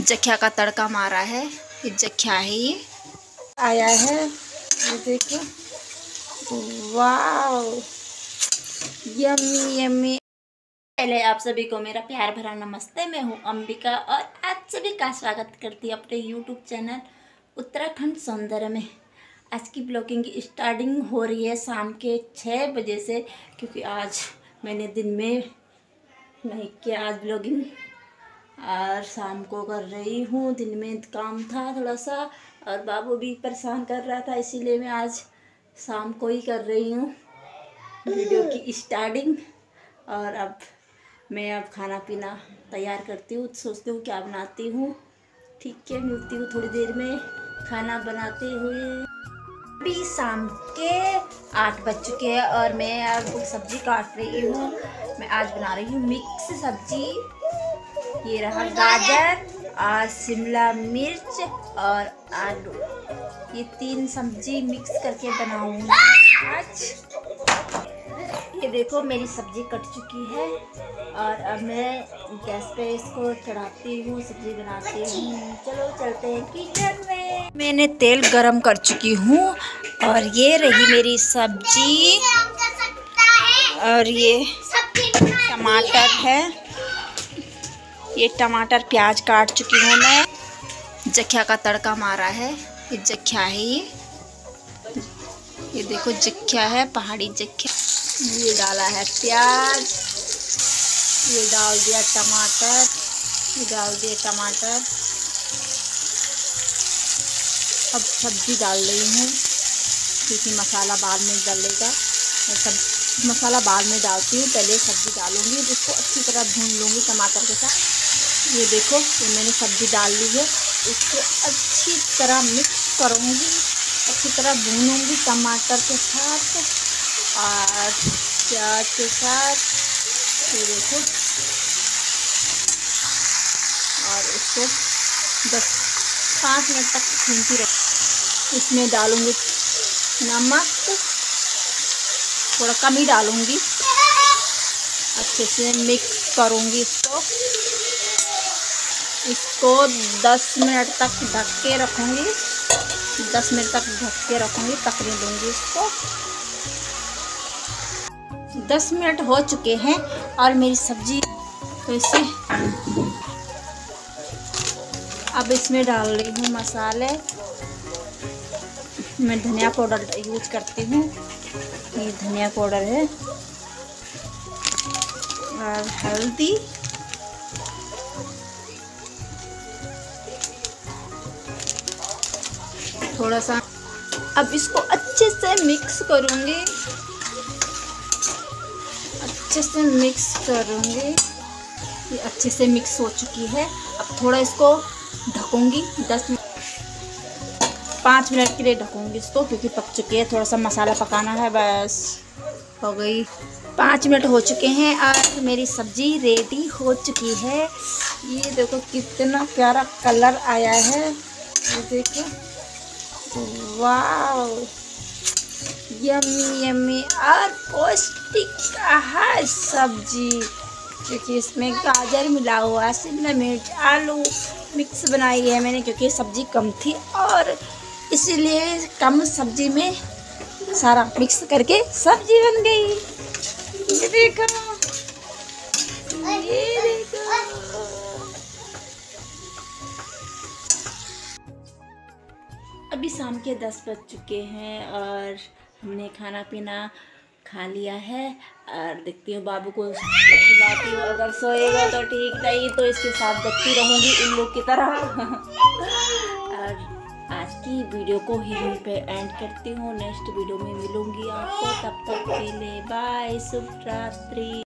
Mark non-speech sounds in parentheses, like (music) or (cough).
जख्या का तड़का मारा है। ये जख्या है ये। आया है। ये देखो। वाह यम्मी यम्मी। पहले आप सभी को मेरा प्यार भरा नमस्ते। मैं हूँ अंबिका और आप सभी का स्वागत करती हूँ अपने यूट्यूब चैनल उत्तराखंड सौंदर्य में। आज की ब्लॉगिंग की स्टार्टिंग हो रही है शाम के छः बजे से, क्योंकि आज मैंने दिन में नहीं किया आज ब्लॉगिंग और शाम को कर रही हूँ, दिन में काम था थोड़ा सा और बाबू भी परेशान कर रहा था, इसीलिए मैं आज शाम को ही कर रही हूँ वीडियो की स्टार्टिंग। और अब मैं अब खाना पीना तैयार करती हूँ, सोचती हूँ क्या बनाती हूँ। ठीक है, मिलती हूँ थोड़ी देर में, खाना बनाते हुए। अभी शाम के आठ बज चुके हैं और मैं अब सब्ज़ी काट रही हूँ। मैं आज बना रही हूँ मिक्स सब्ज़ी। ये रहा गाजर और शिमला मिर्च और आलू। ये तीन सब्ज़ी मिक्स करके बनाऊँगी आज। ये देखो मेरी सब्ज़ी कट चुकी है और अब मैं गैस पे इसको चढ़ाती हूँ सब्ज़ी बनाती हूँ। चलो चलते हैं किचन में। मैंने तेल गरम कर चुकी हूँ और ये रही मेरी सब्ज़ी। और ये टमाटर है। ये टमाटर प्याज काट चुकी हूँ मैं। जख्या का तड़का मारा है। ये जख्या है ये। ये देखो जख्या है, पहाड़ी जख्या। ये डाला है प्याज। ये डाल दिया टमाटर। ये डाल दिए टमाटर। अब सब्ज़ी डाल रही हूँ। क्योंकि मसाला बाद में डलेगा सब मसाला बाद में डालती हूँ, पहले सब्ज़ी डालूँगी, जिसको अच्छी तरह भून लूँगी टमाटर के साथ। ये देखो, ये मैंने सब्ज़ी डाल ली है। इसको अच्छी तरह मिक्स करूँगी, अच्छी तरह भूनूँगी टमाटर के साथ और प्याज के साथ। ये देखो। और इसको दस, पाँच मिनट तक भूनती रह इसमें डालूँगी नमक। थोड़ा कम ही डालूँगी। अच्छे से मिक्स करूँगी इसको। इसको 10 मिनट तक ढक के रखूँगी। 10 मिनट तक ढक के रखूँगी, पकने दूँगी इसको। 10 मिनट हो चुके हैं और मेरी सब्ज़ी तो इसे अब इसमें डाल रही हूँ मसाले। मैं धनिया पाउडर यूज़ करती हूँ। ये धनिया पाउडर है और हल्दी। थोड़ा सा। अब इसको अच्छे से मिक्स करूँगी। अच्छे से मिक्स करूँगी। ये अच्छे से मिक्स हो चुकी है। अब थोड़ा इसको ढकूँगी दस पाँच मिनट के लिए ढकूँगी इसको, क्योंकि पक चुकी है, थोड़ा सा मसाला पकाना है, बस। हो गई। पाँच मिनट हो चुके हैं और मेरी सब्ज़ी रेडी हो चुकी है। ये देखो कितना प्यारा कलर आया है। ये देखो। वाह यम्मी यम्मी, और पौष्टिक आहार सब्ज़ी। क्योंकि इसमें गाजर मिला हुआ है, शिमला मिर्च, आलू मिक्स बनाई है मैंने, क्योंकि सब्ज़ी कम थी, और इसीलिए कम सब्ज़ी में सारा मिक्स करके सब्ज़ी बन गई। ये देखो। ये देखो। अभी शाम के दस बज चुके हैं और हमने खाना पीना खा लिया है और देखती हूँ बाबू को खिलाती हूँ। अगर सोएगा तो ठीक, नहीं तो इसके साथ देखती रहूँगी इन लोग की तरह। (laughs) की वीडियो को यहीं पे एंड करती हूँ। नेक्स्ट वीडियो में मिलूँगी आपको। तब तक के लिए बाय शुभ रात्रि